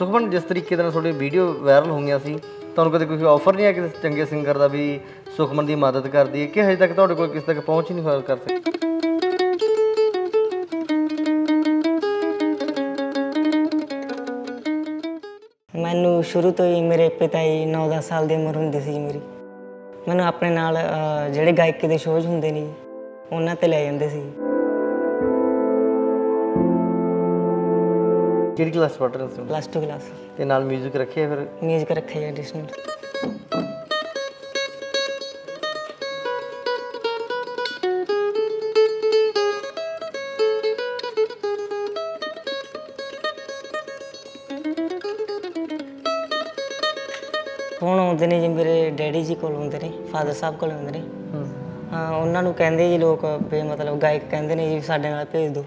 ਸੁਖਮਨ, ਜਿਸ ਤਰੀਕੇ ਦੇ ਨਾਲ ਤੁਹਾਡੀ ਵੀਡੀਓ ਵਾਇਰਲ ਹੋਈਆਂ ਸੀ, ਤੁਹਾਨੂੰ ਕਦੇ ਕੋਈ ਆਫਰ ਨਹੀਂ ਆ ਕਿਸੇ ਚੰਗੇ ਸਿੰਗਰ ਦਾ ਵੀ ਸੁਖਮਨ ਦੀ ਮਦਦ ਕਰਦੀ ਹੈ? ਕਿ ਹਜੇ ਤੱਕ ਤੁਹਾਡੇ ਕੋਲ ਕਿਸੇ ਤੱਕ ਪਹੁੰਚ ਹੀ ਨਹੀਂ ਹੋਇਆ ਕਰ ਸਕੇ ਮੈਨੂੰ ਸ਼ੁਰੂ ਤੋਂ ਹੀ ਮੇਰੇ ਪਿਤਾ ਜੀ 9-10 ਸਾਲ ਦੀ ਉਮਰ ਹੁੰਦੀ ਸੀ ਮੇਰੀ। ਮੈਨੂੰ ਆਪਣੇ ਨਾਲ ਜਿਹੜੇ ਗਾਇਕੀ ਦੇ ਸ਼ੋਜ਼ ਹੁੰਦੇ ਨੇ, ਉਹਨਾਂ ਤੇ ਲੈ ਜਾਂਦੇ ਸੀ। ਕਿਹੜੀ ਕਲਾਸ ਪੜ੍ਹ ਰਹੇ ਸੀ ਪਲੱਸ 2 ਕਲਾਸ ਤੇ ਨਾਲ 뮤직 ਰੱਖਿਆ ਫਿਰ? ਮਿਊਜ਼ਿਕ ਰੱਖਿਆ ਐਡੀਸ਼ਨਲ ਹੁਣ ਆਉਂਦੇ ਨੇ ਜੀ ਮੇਰੇ ਡੈਡੀ ਜੀ ਕੋਲ ਆਉਂਦੇ ਨੇ ਫਾਦਰ ਸਾਹਿਬ ਕੋਲ ਆਉਂਦੇ ਨੇ। ਹੂੰ। ਹਾਂ ਉਹਨਾਂ ਨੂੰ ਕਹਿੰਦੇ ਜੀ ਲੋਕ ਵੀ ਮਤਲਬ ਗਾਇਕ ਕਹਿੰਦੇ ਨੇ ਜੀ ਸਾਡੇ ਨਾਲ ਭੇਜ ਦਿਓ।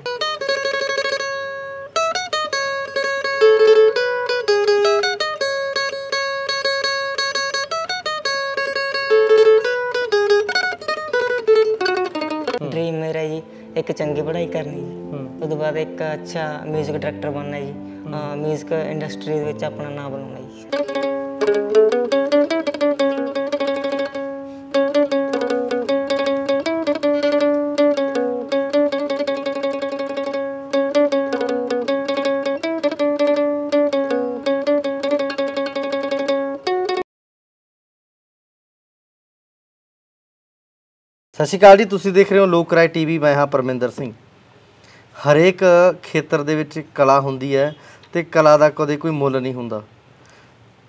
ਇੱਕ ਚੰਗੀ ਪੜ੍ਹਾਈ ਕਰਨੀ ਜੀ ਹੂੰ ਉਸ ਤੋਂ ਬਾਅਦ ਇੱਕ ਅੱਛਾ 뮤직 ਡਾਇਰੈਕਟਰ ਬਣਨਾ ਜੀ 뮤직 ਇੰਡਸਟਰੀ ਦੇ ਵਿੱਚ ਆਪਣਾ ਨਾਮ ਬਣਾਉਣਾ ਜੀ ਸਤਿ ਸ਼੍ਰੀ ਅਕਾਲ ਜੀ, ਤੁਸੀਂ ਦੇਖ ਰਹੇ ਹੋ ਲੋਕ ਰਾਏ ਟੀਵੀ, ਮੈਂ ਹਾਂ ਪਰਮਿੰਦਰ ਸਿੰਘ। ਹਰੇਕ ਖੇਤਰ ਦੇ ਵਿੱਚ ਕਲਾ ਹੁੰਦੀ ਹੈ ਤੇ ਕਲਾ ਦਾ ਕਦੇ ਕੋਈ ਮੁੱਲ ਨਹੀਂ ਹੁੰਦਾ।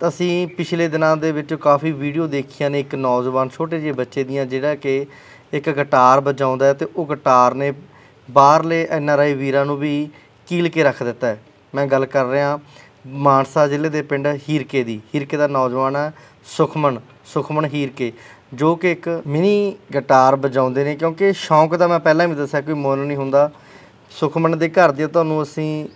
ਅਸੀਂ ਪਿਛਲੇ ਦਿਨਾਂ ਦੇ ਵਿੱਚ ਕਾਫੀ ਵੀਡੀਓ ਦੇਖੀਆਂ ਨੇ ਇੱਕ ਨੌਜਵਾਨ ਛੋਟੇ ਜਿਹੇ ਬੱਚੇ ਦੀਆਂ, ਜਿਹੜਾ ਕਿ ਇੱਕ ਗਿਟਾਰ ਵਜਾਉਂਦਾ ਹੈ ਤੇ ਉਹ ਗਿਟਾਰ ਨੇ ਬਾਹਰਲੇ ਐਨ ਆਰ ਆਈ ਵੀਰਾਂ ਨੂੰ ਵੀ ਕੀਲ ਕੇ ਰੱਖ ਦਿੱਤਾ ਹੈ। ਮੈਂ ਗੱਲ ਕਰ ਰਿਹਾ ਮਾਨਸਾ ਜ਼ਿਲ੍ਹੇ ਦੇ ਪਿੰਡ ਹੀਰਕੇ ਦੀ। ਹੀਰਕੇ ਦਾ ਨੌਜਵਾਨ ਹੈ ਸੁਖਮਨ ਸੁਖਮਨ ਹੀਰਕੇ। ਜੋ ਕਿ ਇੱਕ ਮਿਨੀ ਗਿਟਾਰ ਵਜਾਉਂਦੇ ਨੇ ਕਿਉਂਕਿ ਸ਼ੌਂਕ ਦਾ ਮੈਂ ਪਹਿਲਾਂ ਵੀ ਦੱਸਿਆ ਕੋਈ ਮੁੱਲ ਨਹੀਂ ਹੁੰਦਾ। ਸੁਖਮਨ ਦੇ ਘਰ ਦੇ ਤੁਹਾਨੂੰ ਅਸੀਂ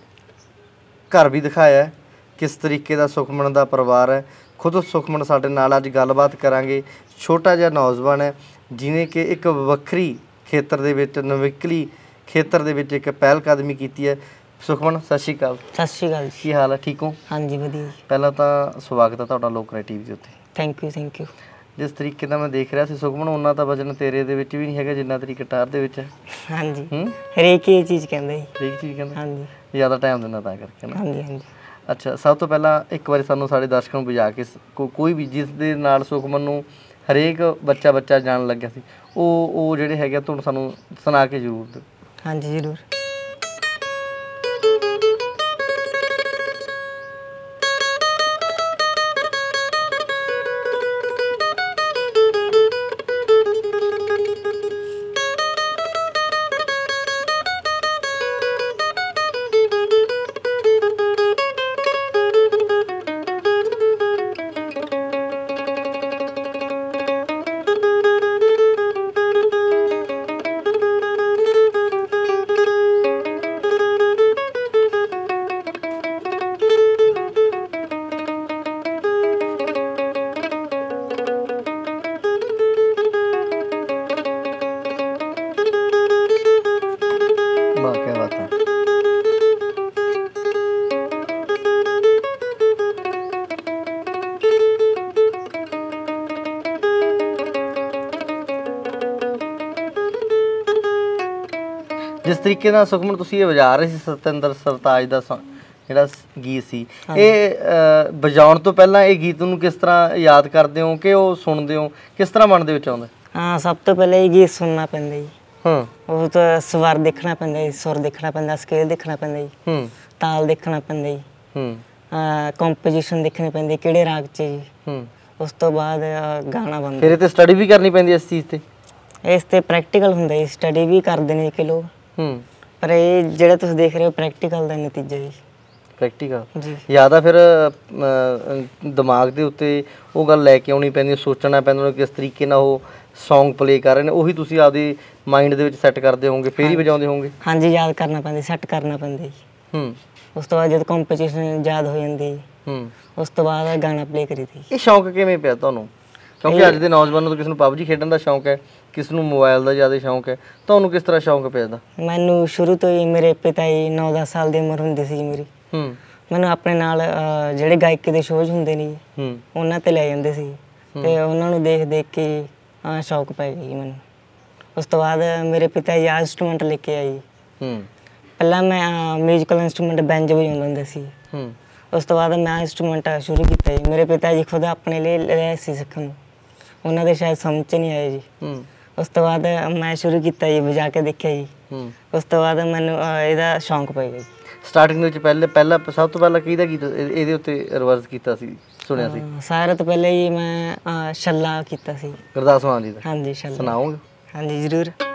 ਘਰ ਵੀ ਦਿਖਾਇਆ ਕਿਸ ਤਰੀਕੇ ਦਾ ਸੁਖਮਨ ਦਾ ਪਰਿਵਾਰ ਹੈ। ਖੁਦ ਸੁਖਮਨ ਸਾਡੇ ਨਾਲ ਅੱਜ ਗੱਲਬਾਤ ਕਰਾਂਗੇ। ਛੋਟਾ ਜਿਹਾ ਨੌਜਵਾਨ ਹੈ ਜਿਨੇ ਕਿ ਇੱਕ ਵੱਖਰੀ ਖੇਤਰ ਦੇ ਵਿੱਚ ਨਵਿਕਲੀ ਖੇਤਰ ਦੇ ਵਿੱਚ ਇੱਕ ਪਹਿਲ ਕਦਮੀ ਕੀਤੀ ਹੈ। ਸੁਖਮਨ ਸਤਿ ਸ਼੍ਰੀ ਅਕਾਲ। ਸਤਿ ਸ਼੍ਰੀ ਅਕਾਲ ਕੀ ਹਾਲ ਹੈ? ਠੀਕ ਹੋ? ਹਾਂਜੀ ਵਧੀਆ ਪਹਿਲਾਂ ਤਾਂ ਸਵਾਗਤ ਹੈ ਤੁਹਾਡਾ ਲੋਕ ਰਾਏ ਟੀਵੀ ਦੇ ਉੱਤੇ। ਥੈਂਕ ਯੂ ਥੈਂਕ ਯੂ ਜਿਸ ਤਰੀਕੇ ਦਾ ਮੈਂ ਦੇਖ ਰਿਹਾ ਸੀ ਸੁਖਮਨ ਉਹਨਾਂ ਦਾ ਵਜਨ ਤੇਰੇ ਦੇ ਵਿੱਚ ਵੀ ਨਹੀਂ ਹੈਗਾ ਜਿੰਨਾ ਤੇਰੀ ਗਿਟਾਰ ਦੇ ਵਿੱਚ ਹੈ। ਹਾਂਜੀ। ਹਰੇਕ ਇਹ ਚੀਜ਼ ਕਹਿੰਦਾ ਜੀ। ਠੀਕ ਚੀਜ਼ ਕਹਿੰਦਾ? ਹਾਂਜੀ। ਜ਼ਿਆਦਾ ਟਾਈਮ ਦਿੰਦਾ ਤਾਂ ਕਰਕੇ ਨਾ। ਹਾਂਜੀ ਹਾਂਜੀ। ਅੱਛਾ ਸਭ ਤੋਂ ਪਹਿਲਾਂ ਇੱਕ ਵਾਰੀ ਸਾਨੂੰ ਸਾਡੇ ਦਰਸ਼ਕਾਂ ਨੂੰ ਬੁਝਾ ਕੇ ਕੋਈ ਵੀ ਜਿਸ ਦੇ ਨਾਲ ਸੁਖਮਨ ਨੂੰ ਹਰੇਕ ਬੱਚਾ ਬੱਚਾ ਜਾਣ ਲੱਗਿਆ ਸੀ ਉਹ ਉਹ ਜਿਹੜੇ ਹੈਗੇ ਤੁਹਾਨੂੰ ਸਾਨੂੰ ਸੁਣਾ ਕੇ ਜ਼ਰੂਰ ਦਿਓ। ਹਾਂਜੀ ਜ਼ਰੂਰ। ਜਿਸ ਤਰੀਕੇ ਨਾਲ ਸੁਖਮਨ ਤੁਸੀਂ ਇਹ ਵਜਾ ਰਹੇ ਸੀ ਸਤਿੰਦਰ ਸਰਤਾਜ ਦਾ ਜਿਹੜਾ ਗੀਤ ਸੀ ਇਹ ਵਜਾਉਣ ਤੋਂ ਪਹਿਲਾਂ ਇਹ ਗੀਤ ਨੂੰ ਕਿਸ ਤਰ੍ਹਾਂ ਯਾਦ ਕਰਦੇ ਹੋ ਕਿ ਉਹ ਸੁਣਦੇ ਹੋ? ਕਿਸ ਤਰ੍ਹਾਂ ਮਨ ਦੇ ਵਿੱਚ ਆਉਂਦਾ? ਹਾਂ ਸਭ ਤੋਂ ਪਹਿਲਾਂ ਇਹ ਗੀਤ ਸੁਣਨਾ ਪੈਂਦਾ ਜੀ। ਹਾਂ। ਉਹ ਤਾਂ ਸਵਰ ਦੇਖਣਾ ਪੈਂਦਾ ਜੀ ਸੁਰ ਦੇਖਣਾ ਪੈਂਦਾ ਸਕੇਲ ਦੇਖਣਾ ਪੈਂਦਾ ਜੀ। ਹੂੰ। ਤਾਲ ਦੇਖਣਾ ਪੈਂਦਾ ਜੀ। ਹੂੰ। ਕੰਪੋਜੀਸ਼ਨ ਦੇਖਣੀ ਪੈਂਦੀ ਕਿਹੜੇ ਰਾਗ 'ਚ ਜੀ। ਹੂੰ। ਉਸ ਤੋਂ ਬਾਅਦ ਗਾਣਾ ਬਣਦਾ। ਫਿਰ ਇਹ ਤੇ ਸਟੱਡੀ ਵੀ ਕਰਨੀ ਪੈਂਦੀ ਇਸ ਚੀਜ਼ ਤੇ? ਇਸ ਤੇ ਪ੍ਰੈਕਟੀਕਲ ਹੁੰਦਾ ਜੀ ਸਟੱਡੀ ਵੀ ਕਰਦੇ ਨੇ ਕਿ ਲੋਕ। ਹੂੰ। ਪਰ ਇਹ ਜਿਹੜਾ ਤੁਸੀਂ ਦੇਖ ਰਹੇ ਹੋ ਪ੍ਰੈਕਟੀਕਲ ਦਾ ਨਤੀਜਾ ਜੀ ਪ੍ਰੈਕਟੀਕਲ ਜੀ। ਜ਼ਿਆਦਾ ਫਿਰ ਅਮ, ਦਿਮਾਗ ਦੇ ਉੱਤੇ ਉਹ ਗੱਲ ਲੈ ਕੇ ਆਉਣੀ ਪੈਂਦੀ ਹੈ, ਸੋਚਣਾ ਪੈਂਦਾ ਉਹਨੂੰ ਕਿਸ ਤਰੀਕੇ ਨਾਲ ਉਹ Song ਪਲੇ ਕਰ ਰਹੇ ਨੇ। ਉਹੀ ਤੁਸੀਂ ਆਪਦੀ ਮਾਈਂਡ ਦੇ ਵਿੱਚ ਸੈੱਟ ਕਰਦੇ ਹੋਵੋਗੇ ਫੇਰ ਹੀ ਵਜਾਉਂਦੇ ਹੋਵੋਗੇ? ਹਾਂਜੀ ਯਾਦ ਕਰਨਾ ਪੈਂਦਾ ਸੈੱਟ ਕਰਨਾ ਪੈਂਦਾ ਜੀ। ਹੂੰ। ਉਸ ਤੋਂ ਬਾਅਦ ਜਦ ਕੰਪੀਟੀਸ਼ਨ ਯਾਦ ਹੋ ਜਾਂਦੀ ਜੀ। ਹੂੰ। ਉਸ ਤੋਂ ਬਾਅਦ ਗਾਣਾ ਪਲੇ ਕਰੀਦੀ ਇਹ ਸ਼ੌਂਕ ਕਿਵੇਂ ਪਿਆ ਤੁਹਾਨੂੰ? ਕਿਉਂਕਿ ਅੱਜ ਦੇ ਨੌਜਵਾਨਾਂ ਨੂੰ ਕਿਸੇ ਨੂੰ PUBG ਖੇਡਣ ਦਾ ਸ਼ੌਂਕ ਹੈ। ਕਿਸ ਨੂੰ ਮੋਬਾਈਲ ਦਾ ਜ਼ਿਆਦਾ ਸ਼ੌਂਕ ਹੈ? ਤੁਹਾਨੂੰ ਕਿਸ ਤਰ੍ਹਾਂ ਸ਼ੌਂਕ ਪਿਆ ਇਹਦਾ? ਮੈਨੂੰ ਸ਼ੁਰੂ ਤੋਂ ਹੀ ਮੇਰੇ ਪਿਤਾ ਜੀ 9-10 ਸਾਲ ਦੀ ਉਮਰ ਹੁੰਦੀ ਸੀ ਮੇਰੀ। ਹੂੰ। ਮੈਨੂੰ ਆਪਣੇ ਨਾਲ ਜਿਹੜੇ ਗਾਇਕੀ ਦੇ ਸ਼ੋਜ਼ ਹੁੰਦੇ ਨੇ ਹੂੰ। ਉਹਨਾਂ ਤੇ ਲੈ ਜਾਂਦੇ ਸੀ। ਤੇ ਉਹਨਾਂ ਨੂੰ ਦੇਖ ਦੇਖ ਕੇ ਅਹ, ਸ਼ੌਕ ਪੈ ਜੀ ਮੈਨੂੰ। ਉਸ ਤੋਂ ਬਾਅਦ ਮੇਰੇ ਪਿਤਾ ਜੀ ਆ ਇੰਸਟਰੂਮੈਂਟ ਲੈ ਕੇ ਆਏ। ਹੂੰ। ਪਹਿਲਾਂ ਮੈਂ ਮਿਊਜ਼ੀਕਲ ਇੰਸਟਰੂਮੈਂਟ ਬੈਂਜ ਵਜਾਉਂਦਾ ਹੁੰਦਾ ਸੀ। ਹੂੰ। ਉਸ ਤੋਂ ਬਾਅਦ ਮੈਂ ਇੰਸਟਰੂਮੈਂਟ ਸ਼ੁਰੂ ਕੀਤਾ ਜੀ। ਮੇਰੇ ਪਿਤਾ ਜੀ ਖੁਦ ਆਪਣੇ ਲਈ ਲੈ ਸੀ ਸਿੱਖਣ ਨੂੰ। ਉਹਨਾਂ ਦੇ ਸ਼ਾਇਦ ਸਮਝ ਨਹੀਂ ਆਇਆ ਜੀ। ਹੂੰ। ਉਸ ਤੋਂ ਬਾਅਦ ਮੈਂ ਸ਼ੁਰੂ ਕੀਤਾ ਜੀ ਵਜਾ ਕੇ ਦੇਖਿਆ ਜੀ। ਹੂੰ। ਉਸ ਤੋਂ ਬਾਅਦ ਮੈਨੂੰ ਅਹ, ਇਹਦਾ ਸ਼ੌਂਕ ਪੈ ਗਿਆ ਜੀ। ਸਟਾਰਟਿੰਗ ਦੇ ਵਿੱਚ ਪਹਿਲੇ ਪਹਿਲਾ ਸਭ ਤੋਂ ਪਹਿਲਾਂ ਕਿਹਦਾ ਗੀਤ ਇਹ- ਇਹਦੇ ਉੱਤੇ ਰਿਵਰਸ ਕੀਤਾ ਸੀ ਸੁਣਿਆ ਸੀ? ਅਹ, ਸਾਰਿਆਂ ਤੋਂ ਪਹਿਲੇ ਜੀ ਮੈਂ ਅਹ, ਛੱਲਾ ਕੀਤਾ ਸੀ। ਗੁਰਦਾਸ ਮਾਨ ਜੀ ਦਾ। ਹਾਂਜੀ ਛੱਲਾ ਸੁਣਾਓਗੇ? ਹਾਂਜੀ ਜ਼ਰੂਰ।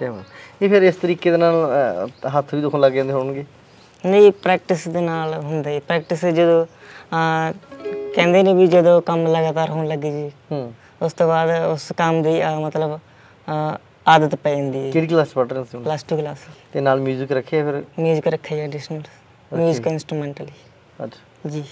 ਕਿਆ ਬਾਤ ਇਹ ਫਿਰ ਇਸ ਤਰੀਕੇ ਦੇ ਨਾਲ ਹੱਥ ਵੀ ਦੁਖਣ ਲੱਗ ਜਾਂਦੇ ਹੋਣਗੇ। ਨਹੀਂ ਪ੍ਰੈਕਟਿਸ ਦੇ ਨਾਲ ਹੁੰਦਾ ਪ੍ਰੈਕਟਿਸ ਜਦੋਂ ਕਹਿੰਦੇ ਨੇ ਵੀ ਜਦੋਂ ਕੰਮ ਲਗਾਤਾਰ ਹੋਣ ਲੱਗੇ ਜੀ ਹੂੰ। ਉਸ ਤੋਂ ਬਾਅਦ ਉਸ ਕੰਮ ਦੀ ਮਤਲਬ ਆਦਤ ਪੈ ਜਾਂਦੀ ਹੈ ਕਿਹੜੀ ਕਲਾਸ ਪੜ੍ਹ ਰਹੇ ਹੁਣ? ਪਲੱਸ 2 ਕਲਾਸ ਤੇ ਨਾਲ 뮤직 ਰੱਖਿਆ ਫਿਰ? ਮਿਊਜ਼ਿਕ ਰੱਖਿਆ ਜੀ ਐਡੀਸ਼ਨਲ ਮਿਊਜ਼ਿਕ ਇਨਸਟਰੂਮੈਂਟਲੀ ਅੱਛਾ। ਜੀ।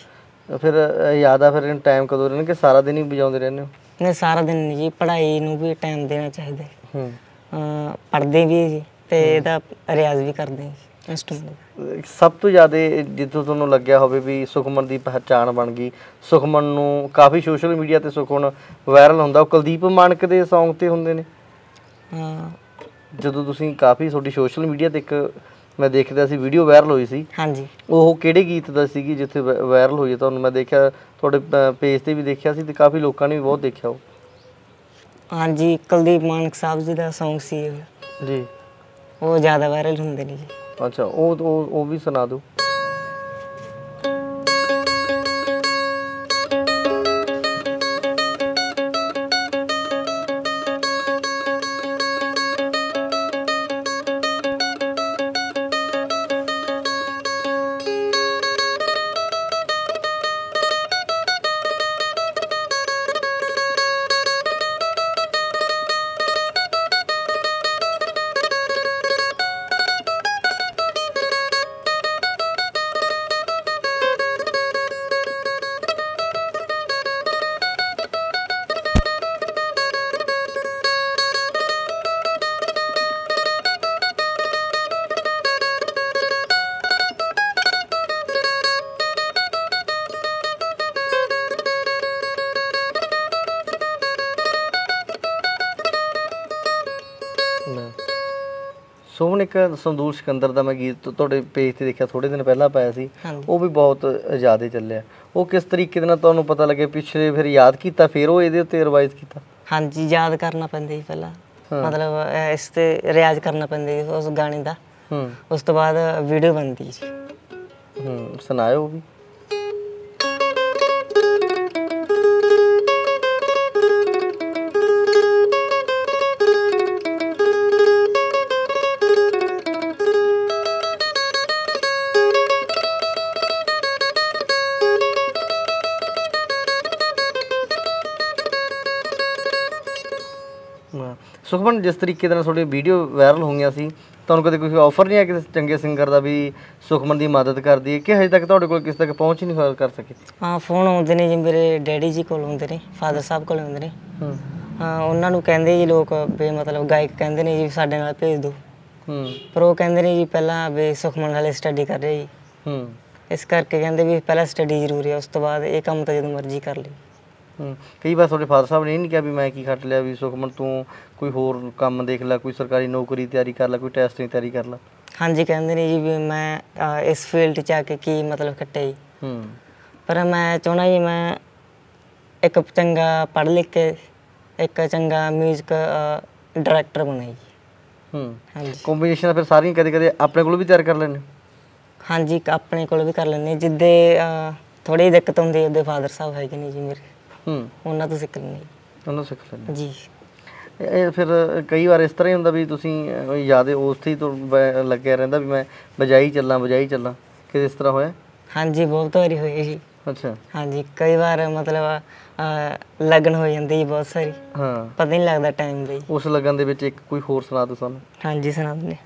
ਫਿਰ ਯਾਦ ਆ ਫਿਰ ਟਾਈਮ ਕਦੋਂ ਰਹਿੰਦੇ ਕਿ ਸਾਰਾ ਦਿਨ ਹੀ ਵਜਾਉਂਦੇ ਰਹਿੰਦੇ ਹੋ? ਨਹੀਂ ਸਾਰਾ ਦਿਨ ਨਹੀਂ ਜੀ ਪੜ੍ਹਾਈ ਨੂੰ ਵੀ ਟਾਈਮ ਦੇਣਾ ਚਾਹੀਦਾ ਹੈ। ਪੜ੍ਹਦੇ ਵੀ ਜੀ ਤੇ ਇਹਦਾ ਰਿਆਜ਼ ਵੀ ਕਰਦੇ ਹਾਂ ਇੰਸਟਰੂਮੈਂਟ ਸਭ ਤੋਂ ਜ਼ਿਆਦਾ ਜਿੱਦੋਂ ਤੁਹਾਨੂੰ ਲੱਗਿਆ ਹੋਵੇ ਵੀ ਸੁਖਮਨ ਦੀ ਪਹਿਚਾਣ ਬਣ ਗਈ ਸੁਖਮਨ ਨੂੰ ਕਾਫੀ ਸੋਸ਼ਲ ਮੀਡੀਆ ਤੇ ਸੁਖਮਨ ਵਾਇਰਲ ਹੁੰਦਾ ਉਹ ਕੁਲਦੀਪ ਮਾਨਕ ਦੇ Song ਤੇ ਹੁੰਦੇ ਨੇ। ਜਦੋਂ ਤੁਸੀਂ ਕਾਫੀ ਤੁਹਾਡੀ ਸੋਸ਼ਲ ਮੀਡੀਆ ਤੇ ਇੱਕ ਮੈਂ ਦੇਖਦਾ ਸੀ ਵੀਡੀਓ ਵਾਇਰਲ ਹੋਈ ਸੀ। ਹਾਂਜੀ। ਉਹ ਕਿਹੜੇ ਗੀਤ ਦਾ ਸੀਗੀ ਜਿੱਥੇ ਵਾਇਰਲ ਹੋਈ ਤੁਹਾਨੂੰ ਮੈਂ ਦੇਖਿਆ ਤੁਹਾਡੇ ਪੇਜ ਤੇ ਵੀ ਦੇਖਿਆ ਸੀ ਤੇ ਕਾਫੀ ਲੋਕਾਂ ਨੇ ਵੀ ਬਹੁਤ ਦੇਖਿਆ ਉਹ। ਹਾਂਜੀ ਕੁਲਦੀਪ ਮਾਨਕ ਸਾਹਿਬ ਜੀ ਦਾ Song ਸੀ। ਜੀ। ਉਹ ਜ਼ਿਆਦਾ ਵਾਇਰਲ ਹੁੰਦੇ ਨੇ ਜੀ। ਅੱਛਾ ਉਹ ਉਹ ਵੀ ਸੁਣਾ ਦਿਓ। ਸੋਹਣ ਇੱਕ ਸੰਦੂਰ ਸਿਕੰਦਰ ਦਾ ਮੈਂ ਗੀਤ ਤੁਹਾਡੇ ਪੇਜ ਤੇ ਦੇਖਿਆ ਥੋੜੇ ਦਿਨ ਪਹਿਲਾਂ ਪਾਇਆ ਸੀ। ਉਹ ਵੀ ਬਹੁਤ ਜ਼ਿਆਦਾ ਚੱਲਿਆ। ਉਹ ਕਿਸ ਤਰੀਕੇ ਦੇ ਨਾਲ ਤੁਹਾਨੂੰ ਪਤਾ ਲੱਗੇ ਪਿਛਲੇ ਫਿਰ ਯਾਦ ਕੀਤਾ ਫਿਰ ਉਹ ਇਹਦੇ ਉੱਤੇ ਰਿਵਾਈਜ਼ ਕੀਤਾ? ਹਾਂਜੀ ਯਾਦ ਕਰਨਾ ਪੈਂਦਾ ਜੀ ਪਹਿਲਾਂ। ਮਤਲਬ ਇਸ ਤੇ ਰਿਆਜ਼ ਕਰਨਾ ਪੈਂਦਾ ਜੀ ਉਸ ਗਾਣੇ ਦਾ। ਹੂੰ। ਉਸ ਤੋਂ ਬਾਅਦ ਵੀਡੀਓ ਬਣਦੀ ਜੀ। ਹੂੰ ਸੁਣਾਇਓ ਵੀ। ਸੁਖਮਨ ਜਿਸ ਤਰੀਕੇ ਦੇ ਨਾਲ ਤੁਹਾਡੀ ਵੀਡੀਓ ਵਾਇਰਲ ਹੋਈਆਂ ਸੀ ਤੁਹਾਨੂੰ ਕਦੇ ਕੋਈ ਆਫਰ ਨਹੀਂ ਆਇਆ ਕਿਸੇ ਚੰਗੇ ਸਿੰਗਰ ਦਾ ਵੀ ਸੁਖਮਨ ਦੀ ਮਦਦ ਕਰਦੀ ਹੈ ਕਿ ਹਜੇ ਤੱਕ ਤੁਹਾਡੇ ਕੋਲ ਕਿਸੇ ਤੱਕ ਪਹੁੰਚ ਨਹੀਂ ਹੋਇਆ ਕਰ ਸਕੇ? ਹਾਂ ਫੋਨ ਆਉਂਦੇ ਨੇ ਜੀ ਮੇਰੇ ਡੈਡੀ ਜੀ ਕੋਲ ਆਉਂਦੇ ਨੇ ਫਾਦਰ ਸਾਹਿਬ ਕੋਲ ਆਉਂਦੇ ਨੇ। ਹੂੰ। ਉਹਨਾਂ ਨੂੰ ਕਹਿੰਦੇ ਜੀ ਲੋਕ ਵੀ ਮਤਲਬ ਗਾਇਕ ਕਹਿੰਦੇ ਨੇ ਜੀ ਸਾਡੇ ਨਾਲ ਭੇਜ ਦਿਓ। ਹੂੰ। ਪਰ ਉਹ ਕਹਿੰਦੇ ਨੇ ਜੀ ਪਹਿਲਾਂ ਵੀ ਸੁਖਮਨ ਵਾਲੇ ਸਟੱਡੀ ਕਰ ਰਹੇ ਜੀ। ਹੂੰ। ਇਸ ਕਰਕੇ ਕਹਿੰਦੇ ਵੀ ਪਹਿਲਾਂ ਸਟੱਡੀ ਜ਼ਰੂਰੀ ਹੈ ਉਸ ਤੋਂ ਬਾਅਦ ਇਹ ਕੰਮ ਤਾਂ ਜਦੋਂ ਮਰਜ਼ੀ ਕਰ ਲਈ ਕਈ ਵਾਰ ਤੁਹਾਡੇ ਫਾਦਰ ਸਾਹਿਬ ਨੇ ਇਹ ਨਹੀਂ ਕਿਹਾ ਵੀ ਮੈਂ ਕੀ ਖੱਟ ਲਿਆ ਵੀ ਸੁਖਮਨ ਤੂੰ ਕੋਈ ਹੋਰ ਕੰਮ ਦੇਖ ਲੈ ਕੋਈ ਸਰਕਾਰੀ ਨੌਕਰੀ ਤਿਆਰੀ ਕਰ ਲੈ ਕੋਈ ਟੈਸਟ ਦੀ ਤਿਆਰੀ ਕਰ ਲੈ। ਹਾਂਜੀ ਕਹਿੰਦੇ ਨੇ ਜੀ ਵੀ ਮੈਂ ਇਸ ਫੀਲਡ 'ਚ ਆ ਕੇ ਕੀ ਮਤਲਬ ਖੱਟਿਆ ਜੀ। ਹੂੰ। ਪਰ ਮੈਂ ਚਾਹੁੰਦਾ ਜੀ ਮੈਂ ਇੱਕ ਚੰਗਾ ਪੜ੍ਹ ਲਿਖ ਕੇ ਇੱਕ ਚੰਗਾ ਮਿਊਜ਼ਿਕ ਡਾਇਰੈਕਟਰ ਬਣਾ ਜੀ। ਹੂੰ। ਹਾਂਜੀ। ਕੰਬੀਨੇਸ਼ਨ ਫਿਰ ਸਾਰੀਆਂ ਕਦੇ ਕਦੇ ਆਪਣੇ ਕੋਲ ਵੀ ਤਿਆਰ ਕਰ ਹੋ? ਹਾਂਜੀ ਆਪਣੇ ਕੋਲ ਵੀ ਕਰ ਲੈਂਦੇ ਹਾਂ। ਜਿੱਦੇ ਥੋੜੀ ਦਿੱਕਤ ਹੁੰਦੀ ਉਹਦੇ ਫਾਦਰ ਸਾਹਿਬ ਹੈਗੇ ਨੇ ਜੀ ਮੇਰੇ। ਹੂੰ। ਉਹਨਾਂ ਤੋਂ ਸਿੱਖ ਲੈਂਦੇ। ਉਹਨੂੰ ਸਿੱਖ ਲੈਂਦੇ। ਜੀ। ਇਹ ਫਿਰ ਕਈ ਵਾਰ ਇਸ ਤਰ੍ਹਾਂ ਹੀ ਹੁੰਦਾ ਵੀ ਤੁਸੀਂ ਯਾਦੇ ਉਸ ਤੇ ਹੀ ਤੋਂ ਬ- ਲੱਗਿਆ ਰਹਿੰਦਾ ਵੀ ਮੈਂ ਬਜਾਈ ਚੱਲਾਂ ਬਜਾਈ ਚੱਲਾਂ। ਕਿ ਇਸ ਤਰ੍ਹਾਂ ਹੋਇਆ? ਹਾਂਜੀ ਬਹੁਤ ਵਾਰੀ ਹੋਈ ਜੀ ਅੱਛਾ। ਹਾਂਜੀ ਕਈ ਵਾਰ ਮਤਲਬ ਲਗਨ ਹੋ ਜਾਂਦੀ ਬਹੁਤ ਸਾਰੀ। ਹਾਂ। ਪਤਾ ਨਹੀਂ ਲੱਗਦਾ ਟਾਈਮ ਦਾ ਉਸ ਲਗਨ ਦੇ ਵਿੱਚ ਇੱਕ ਕੋਈ ਹੋਰ ਸੁਣਾ ਦਿਓ ਸਾਨੂੰ। ਹਾਂਜੀ ਸੁਣਾ ਦਿੰਦੇ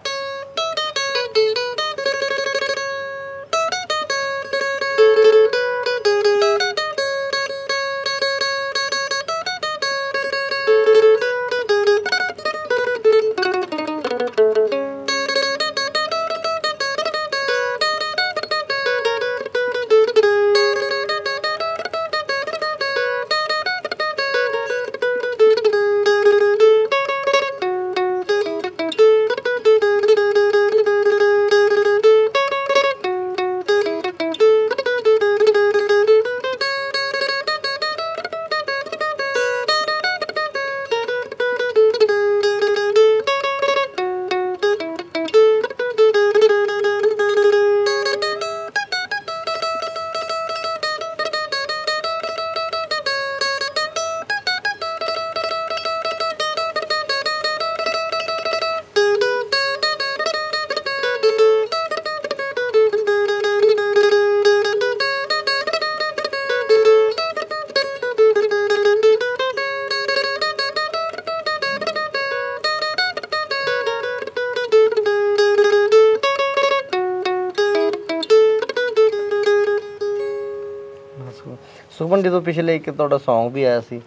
ਸੁਖਮਨ ਜਦੋਂ ਪਿਛਲੇ ਇੱਕ ਤੁਹਾਡਾ Song ਵੀ ਆਇਆ ਸੀ।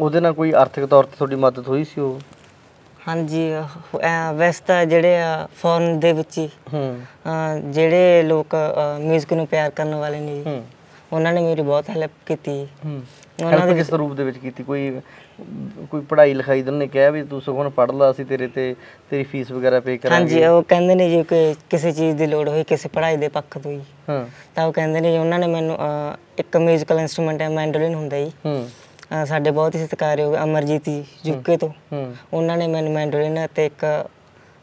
ਉਹਦੇ ਨਾਲ ਕੋਈ ਆਰਥਿਕ ਤੌਰ ਤੇ ਤੁਹਾਡੀ ਮਦਦ ਹੋਈ ਸੀ ਉਹ? ਹਾਂਜੀ ਵੈਸੇ ਤਾਂ ਜਿਹੜੇ ਫੋਰਨ ਦੇ ਵਿੱਚ ਹੀ ਜਿਹੜੇ ਲੋਕ 뮤직 ਨੂੰ ਪਿਆਰ ਕਰਨ ਵਾਲੇ ਨੇ ਉਹਨਾਂ ਨੇ ਮੇਰੀ ਬਹੁਤ ਹੈਲਪ ਕੀਤੀ ਉਹਨਾਂ ਕਿਸ ਰੂਪ ਦੇ ਵਿੱਚ ਕੀਤੀ? ਕੋਈ ਕੋਈ ਪੜ੍ਹਾਈ ਲਿਖਾਈ ਦੇ ਉਹਨੇ ਵੀ ਤੂੰ ਸਗੋਂ ਪੜ੍ਹ ਲਾ ਅਸੀਂ ਤੇਰੇ ਤੇ ਤੇਰੀ ਫੀਸ ਵਗੈਰਾ ਪੇ ਕਰਾਂਗੇ। ਹਾਂਜੀ ਉਹ ਕਹਿੰਦੇ ਨੇ ਜੇ ਕੋਈ ਕਿਸੇ ਚੀਜ਼ ਦੀ ਲੋੜ ਹੋਈ ਕਿਸੇ ਪੜ੍ਹਾਈ ਦੇ ਪੱਖ ਤੋਂ ਹੀ। ਹਾਂ। ਤਾਂ ਉਹ ਕਹਿੰਦੇ ਨੇ ਉਹਨਾਂ ਨੇ ਮੈਨੂੰ ਇੱਕ ਮਿਊਜ਼ੀਕਲ ਇਨਸਟਰੂਮੈਂਟ ਹੈ ਮੈਂਡੋਲਿਨ ਹੁੰਦਾ ਜੀ। ਹੂੰ। ਸਾਡੇ ਬਹੁਤ ਹੀ ਸਤਿਕਾਰਯੋਗ ਅਮਰਜੀਤ ਜੀ ਜੁੱਕੇ ਤੋਂ। ਉਹਨਾਂ ਨੇ ਮੈਨੂੰ ਮੈਂਡੋਲਿਨ ਅਤੇ ਇੱਕ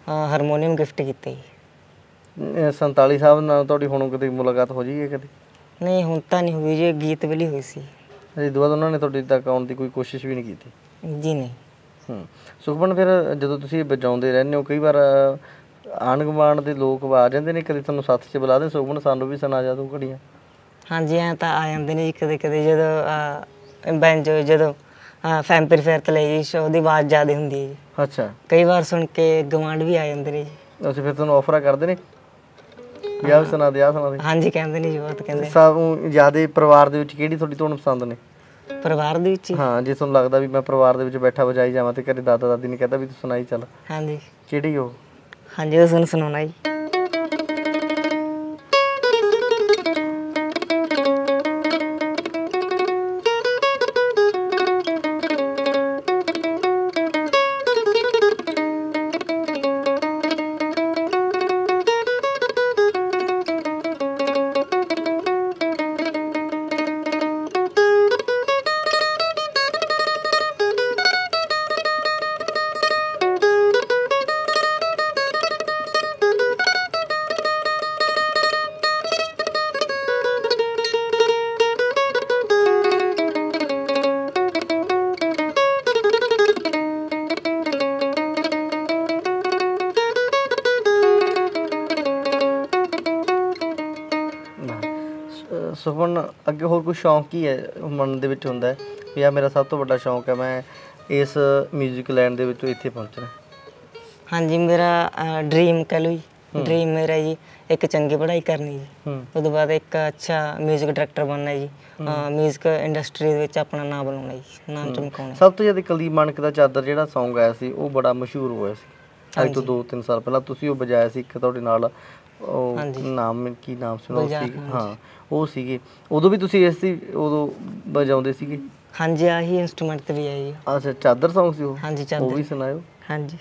ਹਾਰਮੋਨੀਅਮ ਗਿਫਟ ਕੀਤਾ ਜੀ। 47 ਸਾਹਿਬ ਨਾਲ ਤੁਹਾਡੀ ਹੁਣ ਕਦੇ ਮੁਲਾਕਾਤ ਹੋ ਜੀਗੀ ਕਦੇ? ਨਹੀਂ ਹੁਣ ਤਾਂ ਨਹੀਂ ਹੋਈ ਜੀ ਗੀਤ ਵੇਲੇ ਹੋਈ ਸੀ। ਅਜੇ ਤੋਂ ਬਾਅਦ ਉਹਨਾਂ ਨੇ ਤੁਹਾਡੇ ਤੱਕ ਆਉਣ ਦੀ ਕੋਈ ਕੋਸ਼ਿਸ਼ ਵੀ ਨਹੀਂ ਕੀਤੀ? ਜੀ ਨਹੀਂ। ਹੂੰ। ਸੁਖਮਨ ਫਿਰ ਜਦੋਂ ਤੁਸੀਂ ਵਜਾਉਂਦੇ ਰਹਿੰਦੇ ਹੋ ਕਈ ਵਾਰ ਆਂਢ ਗੁਆਂਢ ਦੇ ਲੋਕ ਆ ਜਾਂਦੇ ਨੇ ਕਦੇ ਤੁਹਾਨੂੰ ਸੱਥ 'ਚ ਬੁਲਾ ਦੇ ਸੁਖਮਨ ਸਾਨੂੰ ਵੀ ਸੁਣਾ ਜਾ ਤੂੰ ਘੜੀਆਂ। ਹਾਂਜੀ ਐਂ ਤਾਂ ਆ ਜਾਂਦੇ ਨੇ ਜੀ ਕਦੇ ਕਦੇ ਜਦੋਂ ਬੈਂਚ ਜਦੋਂ ਫੈਂਪਰ ਫੇਅਰ ਤੇ ਲਈ ਸ਼ੋ ਦੀ ਆਵਾਜ਼ ਜ਼ਿਆਦਾ ਹੁੰਦੀ ਹੈ ਜੀ। ਅੱਛਾ। ਕਈ ਵਾਰ ਸੁਣ ਕੇ ਗਵਾਂਢ ਵੀ ਆ ਜਾਂਦੇ ਨੇ ਜੀ। ਅਸੀਂ ਫਿਰ ਤੁਹਾਨੂੰ ਆਫਰ ਕਰਦੇ ਨੇ? ਵੀ ਆਹ ਸੁਣਾ ਦੇ ਆਹ ਸੁਣਾ ਦੇ। ਹਾਂਜੀ ਕਹਿੰਦੇ ਨੇ ਜੀ ਬਹੁਤ ਕਹਿੰਦੇ ਸਭ ਜਿਆਦੇ ਪਰਿਵਾਰ ਦੇ ਵਿੱਚ ਕਿਹੜੀ ਤੁਹਾਡੀ ਤੁਹਾਨੂੰ ਪਸੰਦ ਨੇ? ਪਰਿਵਾਰ ਦੇ ਵਿੱਚ ਹਾਂ? ਜੇ ਤੁਹਾਨੂੰ ਲੱਗਦਾ ਵੀ ਮੈਂ ਪਰਿਵਾਰ ਦੇ ਵਿੱਚ ਬੈਠਾ ਵਜਾਈ ਜਾਵਾਂ ਤੇ ਘਰੇ ਦਾਦਾ ਦਾਦੀ ਨੇ ਕਹਿੰਦਾ ਵੀ ਤੂੰ ਸੁਣਾਈ ਚੱਲ। ਹਾਂਜੀ। ਕਿਹੜੀ ਉਹ? ਹਾਂਜੀ ਉਹ ਸੁਣ ਸੁਣਾਉਣਾ ਜੀ। ਸ- ਸੁਖਮਨ ਅੱਗੇ ਹੋਰ ਕੋਈ ਸ਼ੌਂਕ ਕੀ ਹੈ ਮਨ ਦੇ ਵਿੱਚ ਹੁੰਦਾ ਹੈ ਵੀ ਆ ਮੇਰਾ ਸਭ ਤੋਂ ਵੱਡਾ ਸ਼ੌਂਕ ਹੈ ਮੈਂ ਇਸ 뮤직 ਲੈਂਡ ਦੇ ਵਿੱਚੋਂ ਇੱਥੇ ਪਹੁੰਚਣਾ ਹਾਂਜੀ ਮੇਰਾ ਡ੍ਰੀਮ ਕਹ ਲਓ ਜੀ ਡ੍ਰੀਮ ਮੇਰਾ ਜੀ ਇੱਕ ਚੰਗੀ ਪੜ੍ਹਾਈ ਕਰਨੀ ਜੀ ਹੂੰ ਉਸ ਤੋਂ ਬਾਅਦ ਇੱਕ ਅੱਛਾ 뮤직 ਡਾਇਰੈਕਟਰ ਬਣਨਾ ਜੀ 뮤직 ਇੰਡਸਟਰੀ ਦੇ ਵਿੱਚ ਆਪਣਾ ਨਾਮ ਬਣਾਉਣਾ ਜੀ ਨਾਮ ਚਮਕਾਉਣਾ ਸਭ ਤੋਂ ਜ਼ਿਆਦਾ ਕੁਲਦੀਪ ਮਾਨਕ ਦਾ ਚਾਦਰ ਜਿਹੜਾ Song ਆਇਆ ਸੀ ਉਹ ਬੜਾ ਮਸ਼ਹੂਰ ਹੋਇਆ ਸੀ ਅੱਜ ਤੋਂ 2-3 ਸਾਲ ਪਹਿਲਾਂ ਤੁਸੀਂ ਉਹ ਵਜਾਇਆ ਸੀ ਇੱਕ ਤੁਹਾਡੇ ਨਾਲ ਉਹ ਹਾਂਜੀ। ਨਾਮ ਕੀ ਨਾਮ ਸੀ ਉਹ ਹਾਂ ਉਹ ਸੀਗੇ। ਉਦੋਂ ਵੀ ਤੁਸੀਂ ਇਸ ਦੀ ਉਦੋਂ ਵਜਾਉਂਦੇ ਸੀਗੇ? ਹਾਂਜੀ ਆਹੀ ਇਨਸਟਰੂਮੈਂਟ ਤੇ ਵੀ ਜੀ ਅੱਛਾ ਚਾਦਰ Song ਸੀ ਉਹ? ਹਾਂਜੀ ਉਹ ਚੱਲਦੇ ਵੀ ਸੁਣਾਇਓ। ਹਾਂਜੀ।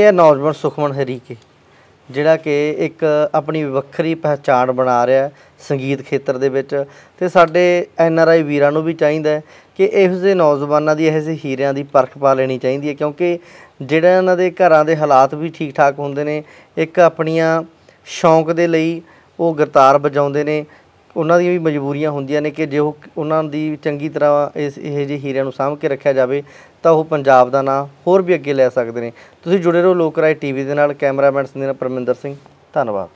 ਇਹ ਹੈ ਨੌਜਵਾਨ ਸੁਖਮਨ ਹਰੀਕੇ, ਜਿਹੜਾ ਕਿ ਇੱਕ ਆਪਣੀ ਵੱਖਰੀ ਪਹਿਚਾਣ ਬਣਾ ਰਿਹਾ ਸੰਗੀਤ ਖੇਤਰ ਦੇ ਵਿੱਚ ਤੇ ਸਾਡੇ ਐਨ ਆਰ ਆਈ ਵੀਰਾਂ ਨੂੰ ਵੀ ਚਾਹੀਦਾ ਹੈ ਕਿ ਇਹੋ ਜਿਹੇ ਨੌਜਵਾਨਾਂ ਦੀ, ਇਹੋ ਜਿਹੇ ਹੀਰਿਆਂ ਦੀ ਪਰਖ ਪਾ ਲੈਣੀ ਚਾਹੀਦੀ ਹੈ, ਕਿਉਂਕਿ ਜਿਹੜਾ ਇਹਨਾਂ ਦੇ ਘਰਾਂ ਦੇ ਹਾਲਾਤ ਵੀ ਠੀਕ ਠਾਕ ਹੁੰਦੇ ਨੇ, ਇੱਕ ਆਪਣੀਆਂ ਸ਼ੌਂਕ ਦੇ ਲਈ ਉਹ ਗਿਤਾਰ ਵਜਾਉਂਦੇ ਨੇ, ਉਹਨਾਂ ਦੀਆਂ ਵੀ ਮਜਬੂਰੀਆਂ ਹੁੰਦੀਆਂ ਨੇ ਕਿ ਜੇ ਉਹ ਉਹਨਾਂ ਦੀ ਚੰਗੀ ਤਰ੍ਹਾਂ ਇਸ, ਇਹ ਜਿਹੇ ਹੀਰਿਆਂ ਨੂੰ ਸਾਂਭ ਕੇ ਰੱਖਿਆ ਜਾਵੇ ਤਾਂ ਉਹ ਪੰਜਾਬ ਦਾ ਨਾਂ ਹੋਰ ਵੀ ਅੱਗੇ ਲੈ ਸਕਦੇ ਨੇ। ਤੁਸੀਂ ਜੁੜੇ ਰਹੋ ਲੋਕ ਰਾਏ ਟੀਵੀ ਦੇ ਨਾਲ, ਕੈਮਰਾਮੈਨ ਸੰਦੀਪ ਪਰਮਿੰਦਰ ਸਿੰਘ। ਧੰਨਵਾਦ।